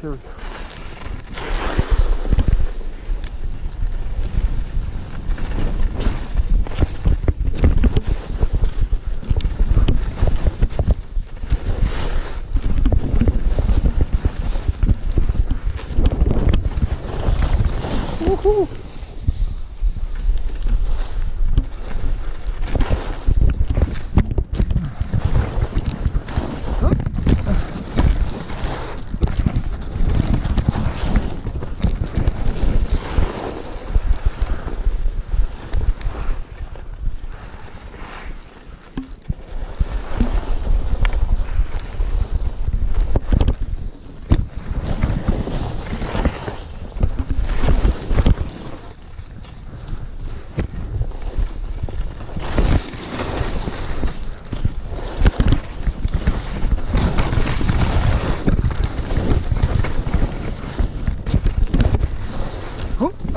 Here we go. Woohoo!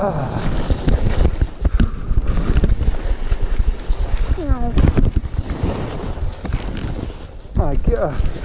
Oh. My God.